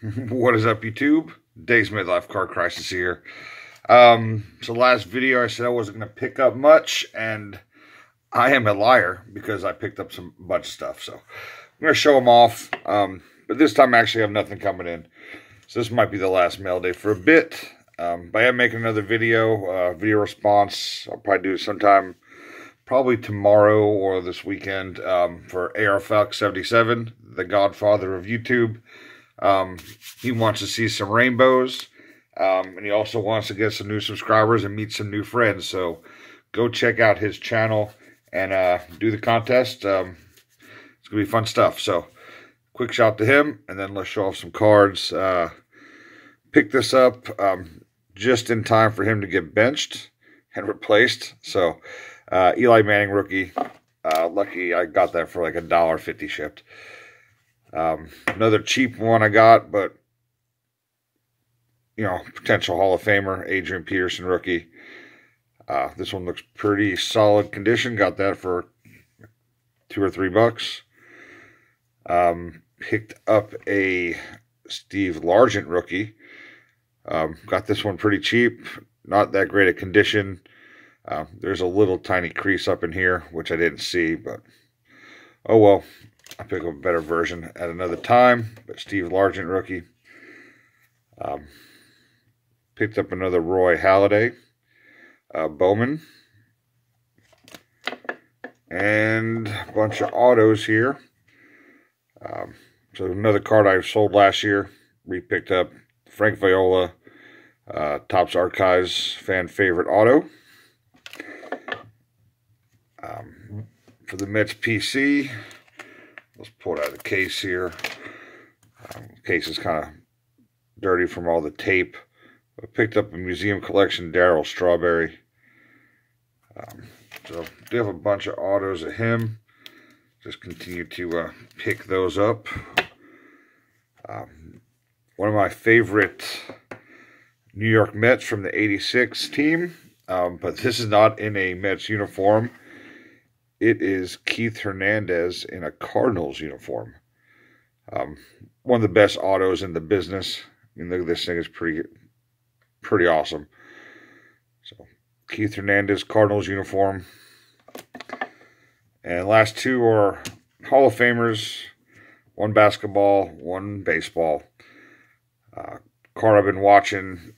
what is up, YouTube? Dave's Midlife Card Crisis here. Um, so last video I said I wasn't going to pick up much, and I am a liar because I picked up some bunch of stuff. So I'm going to show them off. Um, but this time I actually have nothing coming in. So this might be the last mail day for a bit. Um, but I am making another video, uh, video response. I'll probably do it sometime, probably tomorrow or this weekend um, for AR Falcon 77, the godfather of YouTube. Um, he wants to see some rainbows. Um, and he also wants to get some new subscribers and meet some new friends. So go check out his channel and uh, do the contest. Um, it's going to be fun stuff. So quick shout to him. And then let's show off some cards. Uh, pick this up um, just in time for him to get benched and replaced. So uh, Eli Manning rookie. Uh, lucky I got that for like a dollar fifty shipped. Um, another cheap one I got, but you know, potential Hall of Famer, Adrian Peterson rookie. Uh, this one looks pretty solid condition. Got that for two or three bucks. Um, picked up a Steve Largent rookie. Um, got this one pretty cheap. Not that great a condition. Uh, there's a little tiny crease up in here, which I didn't see, but oh well. I'll pick up a better version at another time. But Steve Largent rookie. Um, picked up another Roy Halladay. Uh, Bowman. And a bunch of autos here. Um, so another card I sold last year. Repicked up Frank Viola. Uh, Topps Archives fan favorite auto. Um, for the Mets PC. Let's pull it out of the case here. Um, case is kind of dirty from all the tape. I picked up a museum collection Darryl Strawberry. Um, so do have a bunch of autos of him. Just continue to uh, pick those up. Um, one of my favorite New York Mets from the 86 team. Um, but this is not in a Mets uniform. It is Keith Hernandez in a Cardinals uniform. Um, one of the best autos in the business. I mean, look at this thing; is pretty, pretty awesome. So, Keith Hernandez Cardinals uniform, and last two are Hall of Famers. One basketball, one baseball. Uh, card I've been watching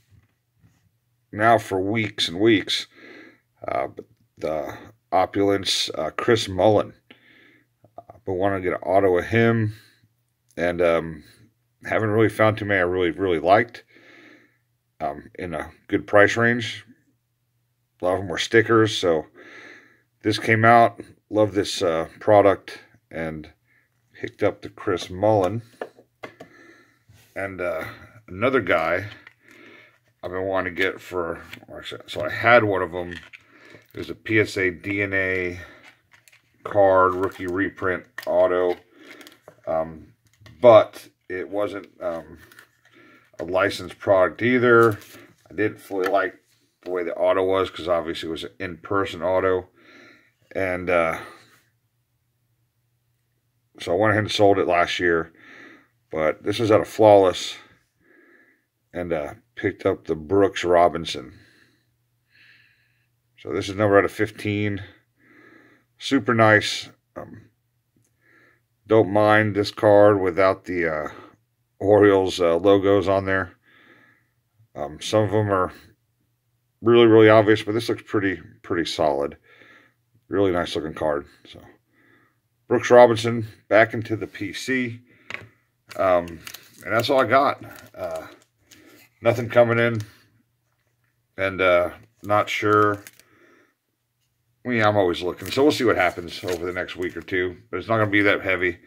now for weeks and weeks. Uh, the opulence, uh, Chris Mullin. Uh, but want to get an auto of him, and um, haven't really found too many I really really liked. Um, in a good price range. A lot of them were stickers, so this came out. Love this uh, product, and picked up the Chris Mullin. And uh, another guy I've been wanting to get for, so I had one of them there's a PSA DNA card, rookie reprint auto. Um, but it wasn't um, a licensed product either. I didn't fully like the way the auto was because obviously it was an in-person auto. And uh, so I went ahead and sold it last year. But this is at a Flawless. And uh, picked up the Brooks Robinson. So this is number out of 15. Super nice. Um, don't mind this card without the uh, Orioles uh, logos on there. Um, some of them are really, really obvious, but this looks pretty, pretty solid. Really nice looking card. So Brooks Robinson back into the PC. Um, and that's all I got. Uh, nothing coming in. And uh, not sure yeah, I'm always looking. So we'll see what happens over the next week or two. But it's not going to be that heavy.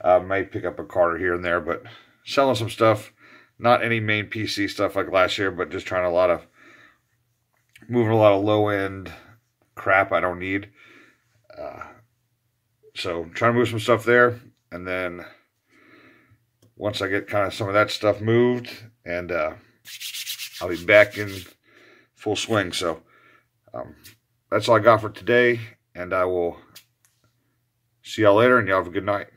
Uh, may pick up a card here and there, but selling some stuff. Not any main PC stuff like last year, but just trying a lot of moving a lot of low end crap I don't need. Uh, so trying to move some stuff there, and then once I get kind of some of that stuff moved, and uh, I'll be back in full swing. So. Um, that's all I got for today, and I will see y'all later, and y'all have a good night.